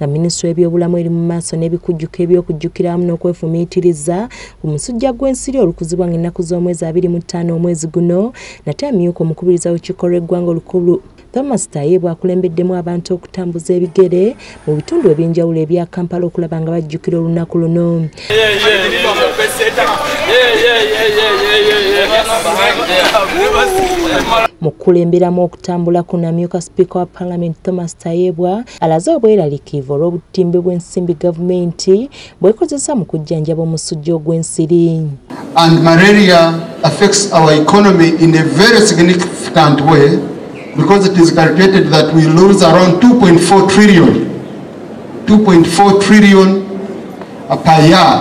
nga minisitule y'ebyobulamu eri mu maaso n'ebikujjuko ebyokujjukira wamu n'okwefumiitiriza ku musujja gw'ensiri olukuzibwa nga ennaku z'omwezi abiri mu ttaano omwezi guno nate amyuka omukubiriza w'ekikolwa eggwanga olukulu thomas taye bwakulembeddemu abantu okutambuza ebigere mu bitundu ebyenjawulo ebya kampala okulaba nga bajjukira olunaku luno mu kukulemberamu okutambula ku namyuka sipiika wa paalamenti thomas tayebwa alaze obweraliikirivu olw'obutimbe bw'ensimbi gavumenti bwekozesa mu kujjanjaba omusujja ogw'ensiri. And malaria affects our economy in a very significant way because it is calculated that we lose around 2.4 trillion 2.4 trillion per year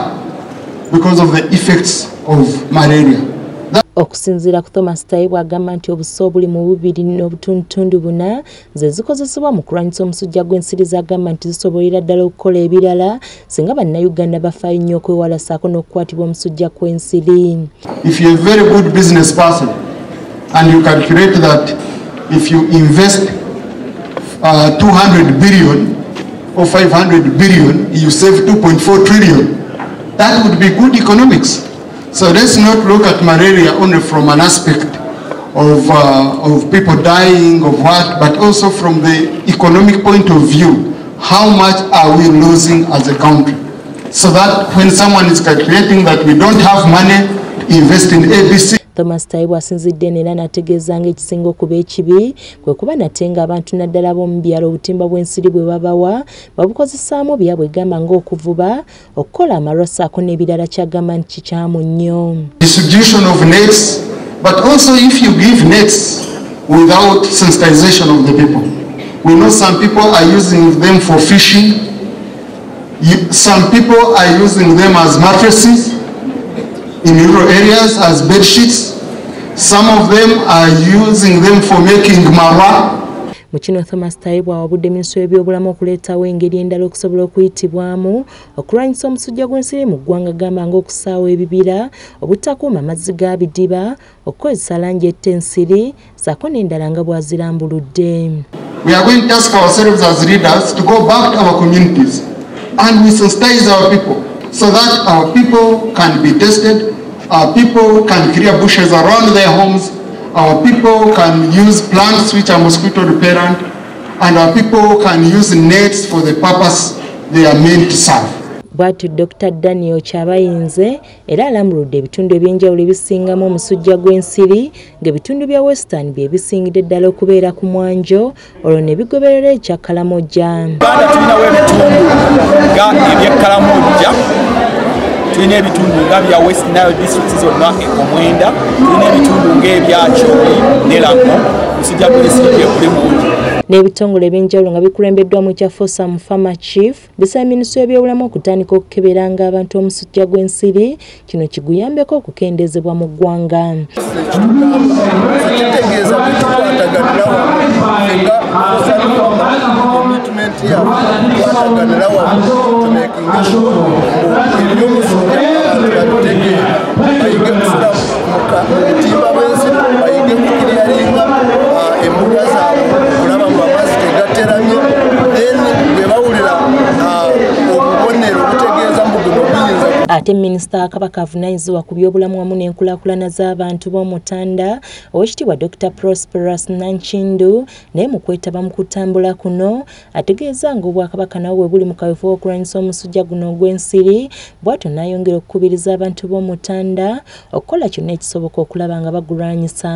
because of the effects of malaria okusinziira ku thomas tayi bw'agamba nti obusa obuli mu bubiri n'obutundutundu buna ze zikozesebwa mu kulwanyisa omusujja gw'ensiri z'agamba nti zisobolera ddala okukola ebirala singa bannayuganda bafaayo nnyo okwewala saako n'okukwatibwa omusujja kw'ensiri. If you're a very good business person and you calculate that if you invest uh, 200 billion or 500 billion you save 2.4 trillion that would be good economics So let's not look at malaria only from an aspect of, uh, of people dying, of what, but also from the economic point of view. How much are we losing as a country? So that when someone is calculating that we don't have money invest in ABC, thomas taibu asinzidde neera n'ategeeza ng'ekisinga okuba ekibi kwe kuba nate ng'abantu naddala b'omu byalo obutimba bw'ensiri bwe babawa babukozesaamu byabwe gamba ng'okuvuba okukola amalwa ssaako n'ebirala kyagamba nti kikyamu nnyo. Distribution of nets but also if you give nets without sensitization of the people. We know some people are using them for fishing. Some people are using them as mattresses in rural areas as bed sheets. Some of them are using them for making marwa. mu kino thomas taibwa awabudde minisitule y'ebyobulamu okuleetawo engeri endala okusobola okuyitibwamu okulwanyisa omusujja gw'ensiri mu ggwanga gamba ng'okusaawa ebibira obutakuuma amazzi ga bidiba okukozesa langi etta ensiri saako n'endala nga bw'azirambuludde We are going to ask ourselves as leaders to go back to our communities and we sensitize our people so that our people can be tested, our people can clear bushes around their homes, our people can use plants which are mosquito repellent, and our people can use nets for the purpose they are meant to serve. Bw'atyo dr daniel kyabayinze era alambuludde ebitundu ebyenjawulo ebisingamu omusujja gw'ensiri ng'ebitundu bya western bye bisingidde ddala okubeera ku mwanjo olwo ne bigoberera ekya kalamojja. Uganda tulinawo ebitundu nga ebyekkalamojja tulina ebitundu nga bya west nile district zonna omwenda tulina ebitundu ng'ebyakyoli neramo musujja gw'ensiri gyekuli mungi n'ebitongole ebyenjawulo nga bikulembeddwamu ekya fosa mu farmer chief bisaba minisitule y'ebyobulamu okutandika okukeberanga abantu omusujja gw'ensiri kino kiguyambeko okukendeezebwa mu ggwanga kitegeeza bwetukwataganira wamu kwataganira wamu tumekinga ebyomusujja abantu babitegeera bayige kufuna muka obutimba obubonero butegeeza mbu guno buyinza ate minisita kabaka avunanyizibwa ku byobulamu wamu n'enkulaakulana z'abantu b'omutanda owekitiibwa dr prosperous nankindu naye mu kwetaba mu kutambula kuno ategeeza nga obwakabaka nabo bwe buli mu kaweefo w'okulwanyisa omusujja guno ogw'ensiri bw'atyo n'ayongera okukubiriza abantu b'omutanda okukola kyonna ekisoboka okulaba nga bagulwanyisa